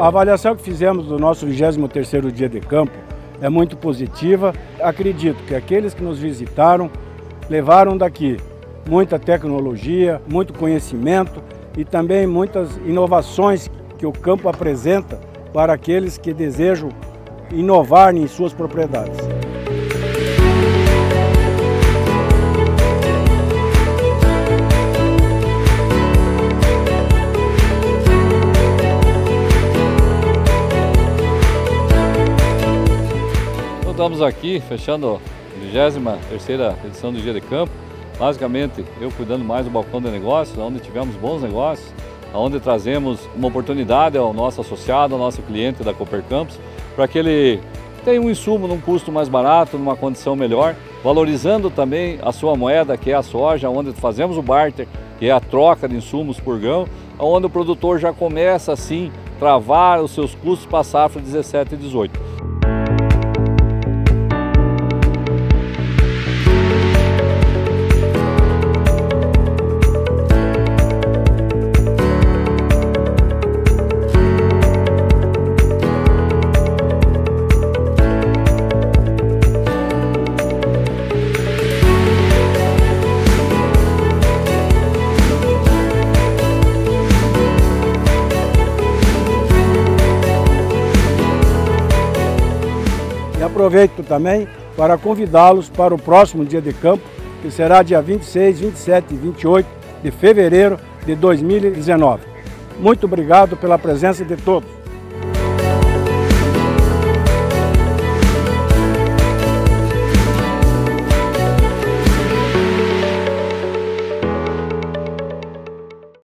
A avaliação que fizemos do nosso 23º dia de campo é muito positiva. Acredito que aqueles que nos visitaram levaram daqui muita tecnologia, muito conhecimento e também muitas inovações que o campo apresenta para aqueles que desejam inovar em suas propriedades. Estamos aqui fechando a 23ª edição do Dia de Campo. Basicamente, eu cuidando mais do balcão de negócios, onde tivemos bons negócios, onde trazemos uma oportunidade ao nosso associado, ao nosso cliente da Cooper Campos, para que ele tenha um insumo num custo mais barato, numa condição melhor, valorizando também a sua moeda, que é a soja, onde fazemos o barter, que é a troca de insumos por grão, onde o produtor já começa assim travar os seus custos para a safra 17 e 18. E aproveito também para convidá-los para o próximo dia de campo, que será dia 26, 27 e 28 de fevereiro de 2019. Muito obrigado pela presença de todos.